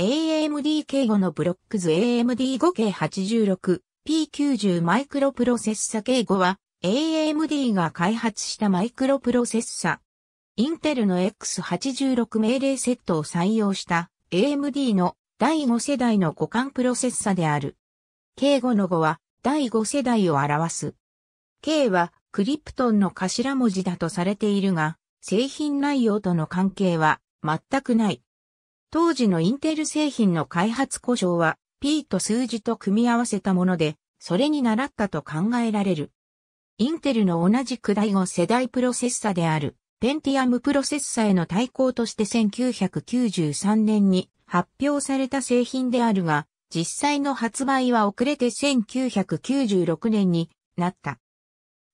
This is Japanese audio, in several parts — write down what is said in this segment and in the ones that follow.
AMD K5 のブロックズ AMD5K86 P90 マイクロプロセッサ K5 は AMD が開発したマイクロプロセッサ。インテルの X86 命令セットを採用した AMD の第5世代の互換プロセッサである。K5 の5は第5世代を表す。K はクリプトンの頭文字だとされているが、製品内容との関係は全くない。当時のインテル製品の開発故障は P と数字と組み合わせたもので、それに習ったと考えられる。インテルの同じく第5世代プロセッサであるペンティアムプロセッサへの対抗として1993年に発表された製品であるが、実際の発売は遅れて1996年になった。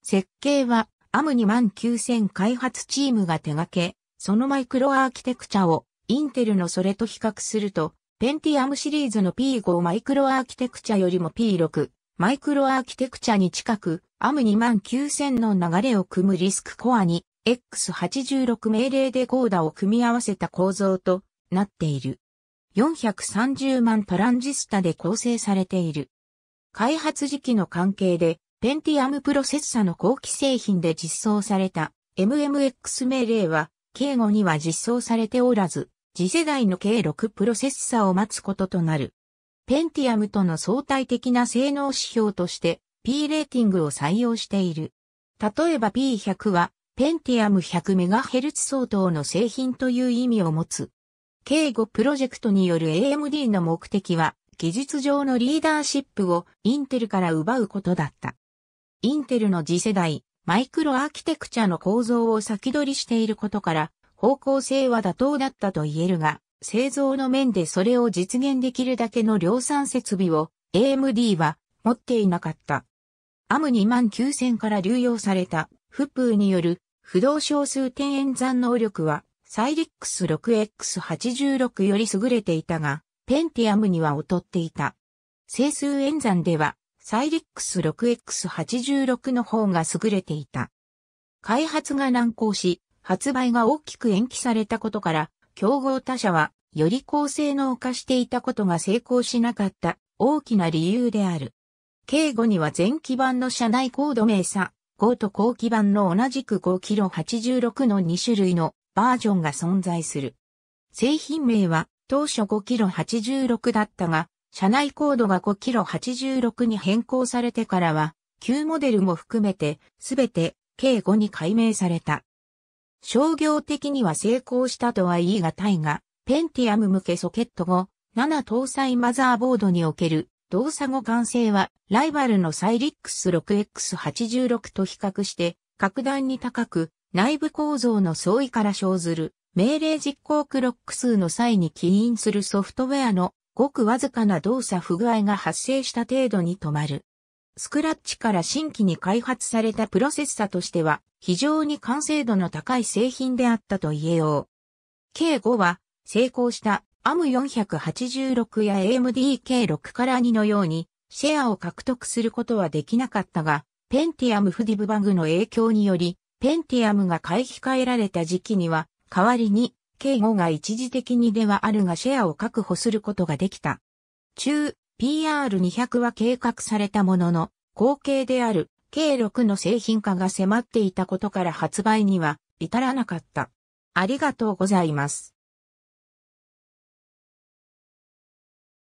設計はアム2万9000開発チームが手掛け、そのマイクロアーキテクチャをインテルのそれと比較すると、ペンティアムシリーズの P5 マイクロアーキテクチャよりも P6 マイクロアーキテクチャに近く、アム29000の流れを組むリスクコアに X86 命令でコーダを組み合わせた構造となっている。430万トランジスタで構成されている。開発時期の関係でペンティアムプロセッサの後期製品で実装された MMX 命令は、敬語には実装されておらず、次世代の K6 プロセッサを待つこととなる。ペンティアムとの相対的な性能指標として P レーティングを採用している。例えば P100 はペンティアム 100MHz 相当の製品という意味を持つ。K5 プロジェクトによる AMD の目的は技術上のリーダーシップをインテルから奪うことだった。インテルの次世代、マイクロアーキテクチャの構造を先取りしていることから、方向性は妥当だったと言えるが、製造の面でそれを実現できるだけの量産設備を AMD は持っていなかった。アム2万9000から流用された、フプーによる不動小数点演算能力は、サイリックス 6X86 より優れていたが、ペンティアムには劣っていた。整数演算では、サイリックス 6X86 の方が優れていた。開発が難航し、発売が大きく延期されたことから、競合他社は、より高性能化していたことが成功しなかった大きな理由である。敬語には前期版の社内コード名差、5と後期版の同じく 5kg86 の2種類のバージョンが存在する。製品名は当初 5kg86 だったが、車内コードが 5kg86 に変更されてからは、旧モデルも含めて、すべて、計5に改名された。商業的には成功したとは言い難いが、ペンティアム向けソケット後、7搭載マザーボードにおける動作後完成は、ライバルのサイリックス 6X86 と比較して、格段に高く、内部構造の相違から生ずる、命令実行クロック数の際に起因するソフトウェアのごくわずかな動作不具合が発生した程度に止まる。スクラッチから新規に開発されたプロセッサとしては非常に完成度の高い製品であったと言えよう。K5 は成功した AM486 や AMD K6 から2のようにシェアを獲得することはできなかったが、ペンティアムフディブバグの影響により、ペンティアムが買い控えられた時期には、代わりに警護が一時的にではあるがシェアを確保することができた。中 PR200 は計画されたものの、後継である K6 の製品化が迫っていたことから発売には至らなかった。ありがとうございます。